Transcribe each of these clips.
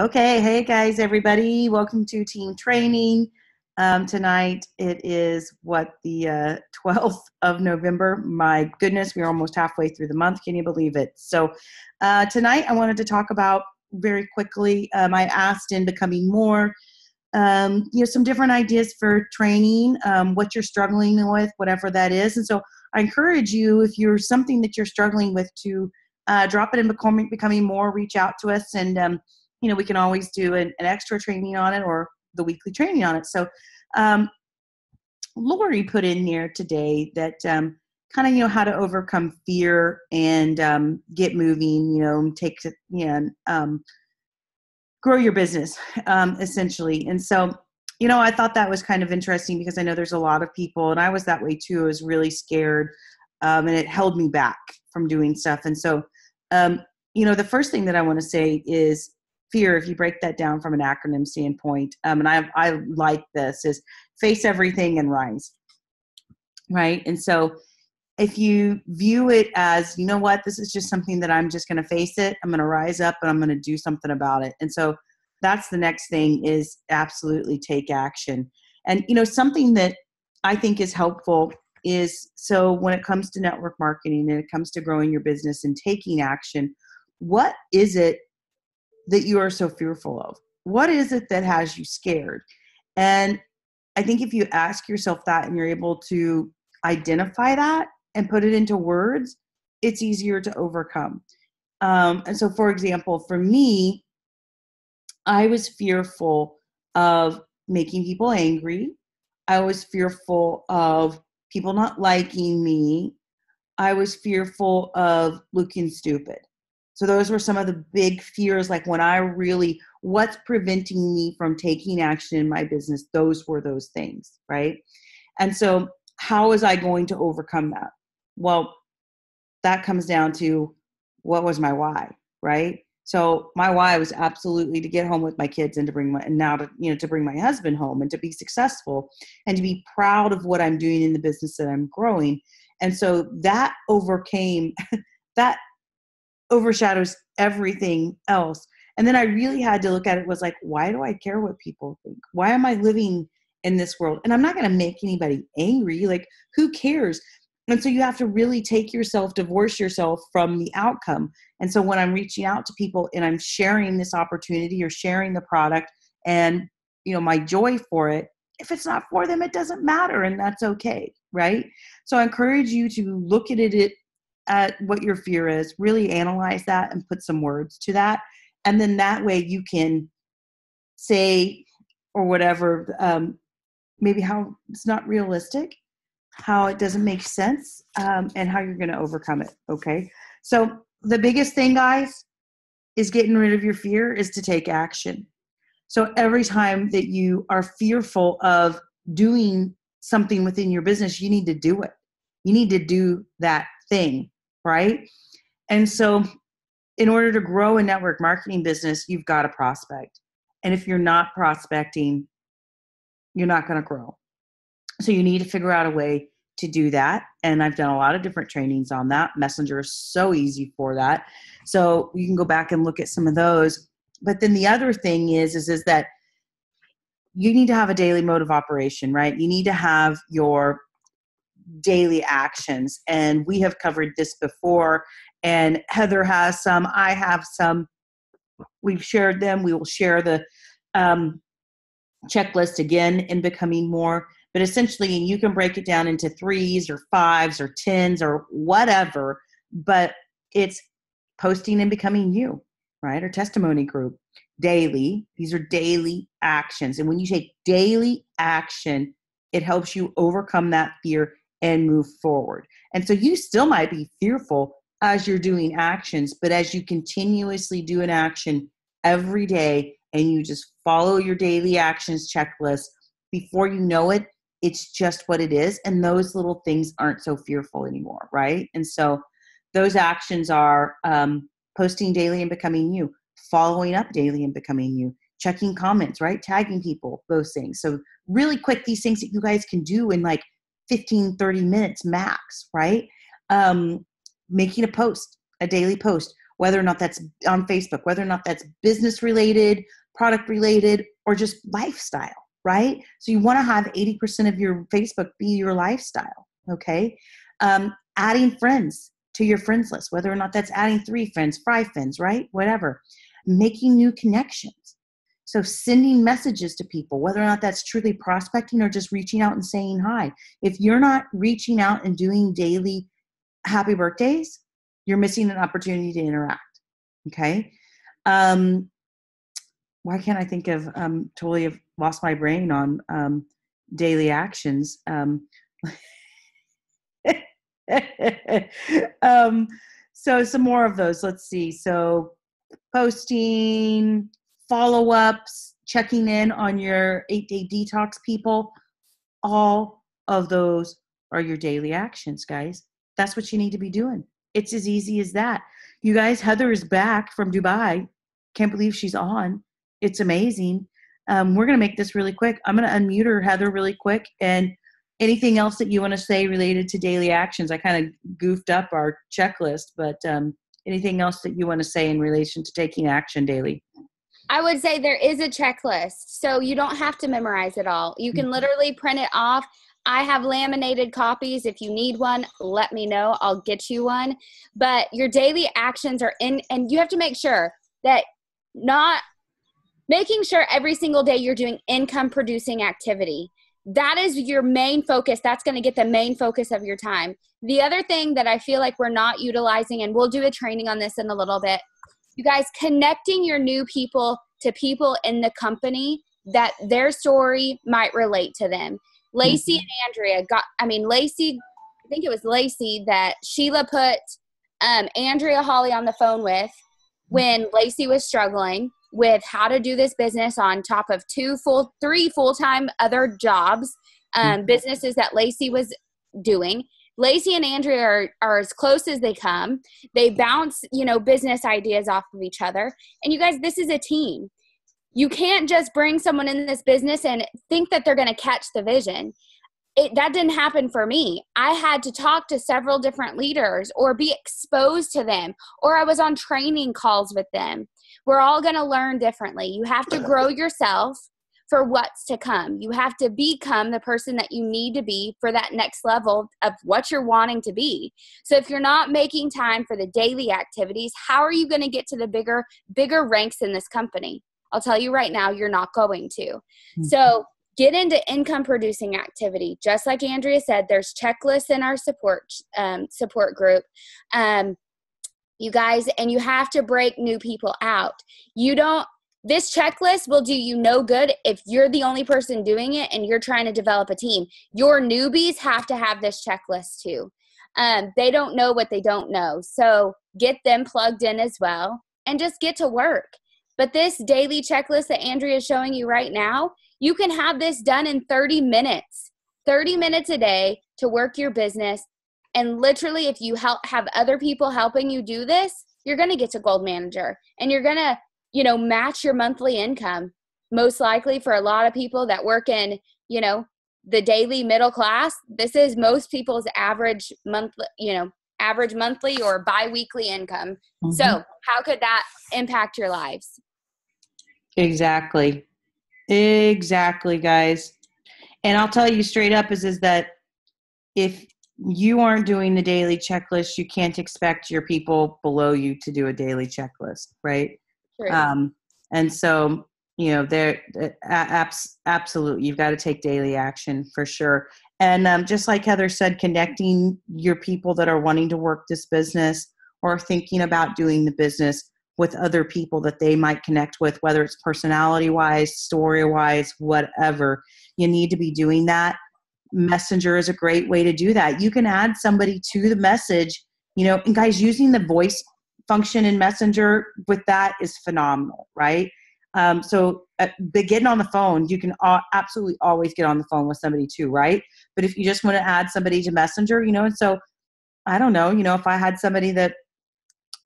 Okay, hey guys, everybody, welcome to team training. Um, tonight it is what the uh, 12th of November. My goodness, we're almost halfway through the month. Can you believe it? So, uh, tonight I wanted to talk about very quickly. Um, I asked in Becoming More, um, you know, some different ideas for training, um, what you're struggling with, whatever that is. And so, I encourage you, if you're something that you're struggling with, to uh, drop it in Becoming, Becoming More, reach out to us, and um, you know, we can always do an, an extra training on it or the weekly training on it. So, um, Lori put in there today that um, kind of you know how to overcome fear and um, get moving. You know, take you know um, grow your business um, essentially. And so, you know, I thought that was kind of interesting because I know there's a lot of people, and I was that way too. I was really scared, um, and it held me back from doing stuff. And so, um, you know, the first thing that I want to say is fear if you break that down from an acronym standpoint um, and I, I like this is face everything and rise right? And so if you view it as you know what this is just something that i'm just going to face it i'm going to rise up and i'm going to do something about it. And so that's the next thing is absolutely take action. And you know something that i think is helpful is so when it comes to network marketing and it comes to growing your business and taking action what is it that you are so fearful of? What is it that has you scared? And I think if you ask yourself that and you're able to identify that and put it into words, it's easier to overcome. Um, and so, for example, for me, I was fearful of making people angry. I was fearful of people not liking me. I was fearful of looking stupid. So those were some of the big fears. Like when I really, what's preventing me from taking action in my business? Those were those things, right? And so, how was I going to overcome that? Well, that comes down to what was my why, right? So my why was absolutely to get home with my kids and to bring my and now to you know to bring my husband home and to be successful and to be proud of what I'm doing in the business that I'm growing. And so that overcame that overshadows everything else. And then i really had to look at it was like why do i care what people think? Why am i living in this world? And i'm not going to make anybody angry like who cares? And so you have to really take yourself divorce yourself from the outcome. And so when i'm reaching out to people and i'm sharing this opportunity or sharing the product and you know my joy for it if it's not for them it doesn't matter and that's okay right? So i encourage you to look at it at what your fear is, really analyze that and put some words to that. And then that way you can say, or whatever, um, maybe how it's not realistic, how it doesn't make sense, um, and how you're going to overcome it. Okay. So the biggest thing, guys, is getting rid of your fear is to take action. So every time that you are fearful of doing something within your business, you need to do it. You need to do that thing right? And so, in order to grow a network marketing business, you've got to prospect. And if you're not prospecting, you're not going to grow. So, you need to figure out a way to do that. And I've done a lot of different trainings on that. Messenger is so easy for that. So, you can go back and look at some of those. But then the other thing is, is, is that you need to have a daily mode of operation, right? You need to have your daily actions. And we have covered this before, and Heather has some, I have some. We've shared them. We will share the um, checklist again in Becoming More. But essentially, you can break it down into threes or fives or tens or whatever. But it's posting and becoming you, right? Or testimony group daily. These are daily actions. And when you take daily action, it helps you overcome that fear and move forward. And so you still might be fearful as you're doing actions, but as you continuously do an action every day and you just follow your daily actions checklist, before you know it, it's just what it is. And those little things aren't so fearful anymore, right? And so those actions are um, posting daily and becoming you, following up daily and becoming you, checking comments, right? Tagging people, those things. So, really quick, these things that you guys can do in like 15, 30 minutes max, right? Um, making a post, a daily post. whether or not that's on Facebook, whether or not that's business related, product related, or just lifestyle, right? So you want to have 80% of your Facebook be your lifestyle, okay? Um, adding friends to your friends list, whether or not that's adding three friends, five friends, right? Whatever. Making new connections. So sending messages to people, whether or not that's truly prospecting or just reaching out and saying hi. If you're not reaching out and doing daily happy birthdays, you're missing an opportunity to interact. Okay. Um, why can't I think of um, totally have lost my brain on um, daily actions? Um, um, so some more of those. Let's see. So posting, follow ups, checking in on your eight day detox people. All of those are your daily actions, guys. That's what you need to be doing. It's as easy as that. You guys, Heather is back from Dubai. Can't believe she's on. It's amazing. Um, we're going to make this really quick. I'm going to unmute her, Heather, really quick. And anything else that you want to say related to daily actions? I kind of goofed up our checklist, but um, anything else that you want to say in relation to taking action daily? I would say there is a checklist. So you don't have to memorize it all. You can mm-hmm. literally print it off. I have laminated copies. If you need one, let me know. I'll get you one. But your daily actions are in, and you have to make sure that not making sure every single day you're doing income producing activity. That is your main focus. That's going to get the main focus of your time. The other thing that I feel like we're not utilizing, and we'll do a training on this in a little bit, you guys connecting your new people to people in the company that their story might relate to them. Lacey and Andrea got, I mean, Lacey, I think it was Lacey that Sheila put um, Andrea Holley on the phone with when Lacey was struggling with how to do this business on top of two full, three full time other jobs, um, mm-hmm. businesses that Lacey was doing. Lacey and Andrea are, are as close as they come. They bounce, you know, business ideas off of each other. And you guys, this is a team you can't just bring someone in this business and think that they're going to catch the vision it, that didn't happen for me. I had to talk to several different leaders or be exposed to them, or I was on training calls with them. We're all going to learn differently. You have to grow yourself for what's to come. You have to become the person that you need to be for that next level of what you're wanting to be. So if you're not making time for the daily activities, how are you going to get to the bigger bigger ranks in this company? I'll tell you right now, you're not going to. Mm-hmm. So get into income producing activity. Just like Andrea said, there's checklists in our support um, support group. Um, you guys, and you have to break new people out. You don't. This checklist will do you no good if you're the only person doing it and you're trying to develop a team. Your newbies have to have this checklist too. Um, they don't know what they don't know. So get them plugged in as well and just get to work. But this daily checklist that Andrea is showing you right now, you can have this done in 30 minutes. 30 minutes a day to work your business. And literally, if you help have other people helping you do this, you're going to get to gold manager and you're going to, you know, match your monthly income. Most likely for a lot of people that work in, you know, the daily middle class, this is most people's average monthly, you know, average monthly or biweekly income. Mm-hmm. So, how could that impact your lives? Exactly. Exactly, guys. And I'll tell you straight up is is that if you aren't doing the daily checklist, you can't expect your people below you to do a daily checklist, right? Um, and so, you know, there, apps, absolutely, you've got to take daily action for sure. And um, just like Heather said, connecting your people that are wanting to work this business or thinking about doing the business with other people that they might connect with, whether it's personality wise, story wise, whatever. You need to be doing that. Messenger is a great way to do that. You can add somebody to the message, you know, and guys, using the voice function in Messenger with that is phenomenal, right? Um, so, uh, getting on the phone, you can absolutely always get on the phone with somebody too, right? But if you just want to add somebody to Messenger, you know, and so I don't know, you know, if I had somebody that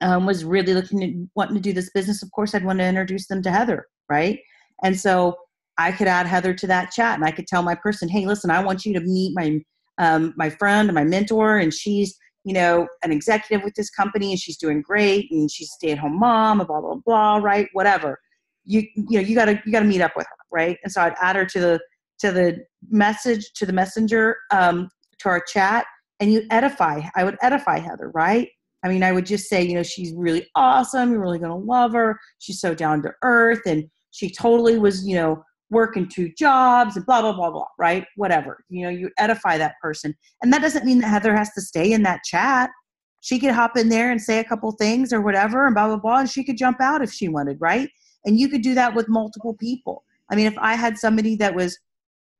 um, was really looking at wanting to do this business, of course, I'd want to introduce them to Heather, right? And so I could add Heather to that chat, and I could tell my person, hey, listen, I want you to meet my um, my friend, my mentor, and she's you know, an executive with this company and she's doing great and she's a stay-at-home mom, blah blah blah, right? Whatever. You you know you gotta you gotta meet up with her, right? And so I'd add her to the to the message to the messenger um, to our chat, and you edify. I would edify Heather, right? I mean, I would just say, you know, she's really awesome. You're really gonna love her. She's so down to earth, and she totally was, you know, working two jobs and blah blah blah blah right? Whatever you know you edify that person. And that doesn't mean that heather has to stay in that chat. She could hop in there and say a couple things or whatever and blah blah blah and she could jump out if she wanted right? And you could do that with multiple people. I mean if i had somebody that was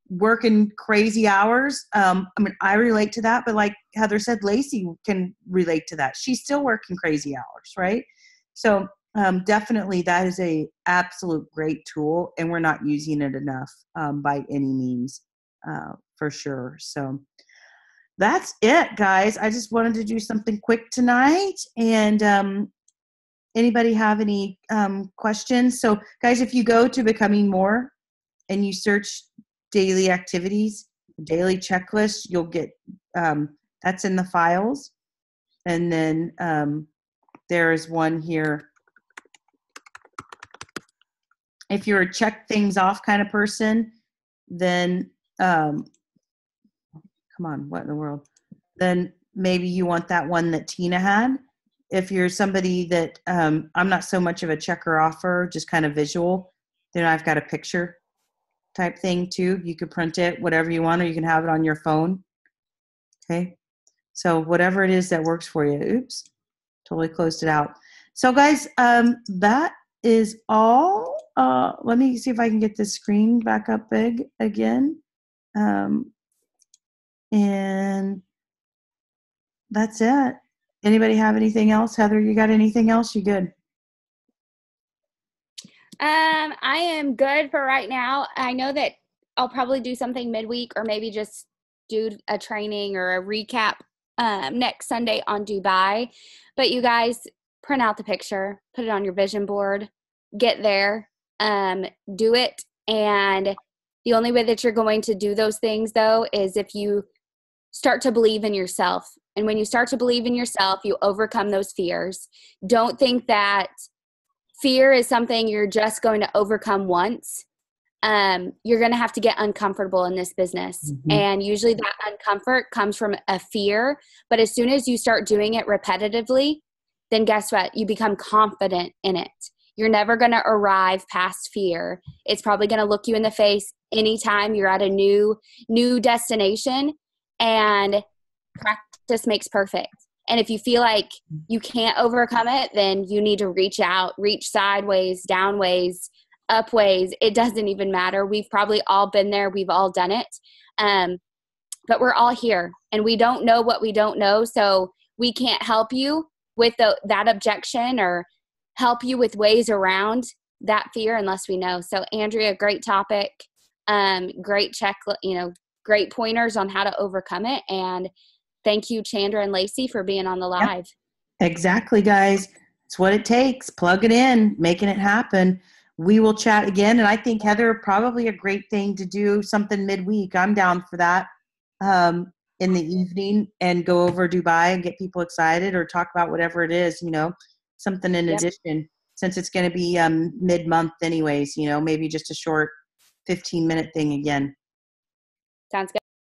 working crazy hours um, i mean i relate to that but like heather said lacey can relate to that. She's still working crazy hours right? So um, definitely that is a absolute great tool and we're not using it enough um, by any means uh, for sure. So that's it guys. I just wanted to do something quick tonight and um, anybody have any um, questions? So guys if you go to becoming more and you search daily activities daily checklist you'll get um, that's in the files. And then um, there is one here if you're a check things off kind of person, then um, come on, what in the world? Then maybe you want that one that Tina had. If you're somebody that um, I'm not so much of a checker offer, just kind of visual, then I've got a picture type thing too. You could print it, whatever you want, or you can have it on your phone. Okay. So whatever it is that works for you. Oops, totally closed it out. So guys, um, that is all. Uh, let me see if I can get this screen back up big again. Um, and that's it. Anybody have anything else? Heather, you got anything else? You good? Um, I am good for right now. I know that I'll probably do something midweek or maybe just do a training or a recap um, next Sunday on Dubai. But you guys print out the picture, put it on your vision board, get there, um, do it. And the only way that you're going to do those things, though, is if you start to believe in yourself. And when you start to believe in yourself, you overcome those fears. Don't think that fear is something you're just going to overcome once. Um, you're going to have to get uncomfortable in this business. Mm-hmm. And usually that uncomfort comes from a fear. But as soon as you start doing it repetitively, then guess what? You become confident in it. You're never going to arrive past fear. It's probably going to look you in the face anytime you're at a new new destination and practice makes perfect. And if you feel like you can't overcome it, then you need to reach out, reach sideways, downways, upways. It doesn't even matter. We've probably all been there. We've all done it. Um, but we're all here and we don't know what we don't know. So we can't help you with the, that objection or help you with ways around that fear unless we know. So, Andrea, great topic. Um, great check, you know, great pointers on how to overcome it. And thank you, Chandra and Lacey, for being on the live. Yep. Exactly, guys. It's what it takes. Plug it in, making it happen. We will chat again. And I think, Heather, probably a great thing to do something midweek. I'm down for that um, in the evening and go over Dubai and get people excited or talk about whatever it is, you know something in yep. addition since it's going to be um, mid-month anyways you know maybe just a short 15 minute thing again sounds good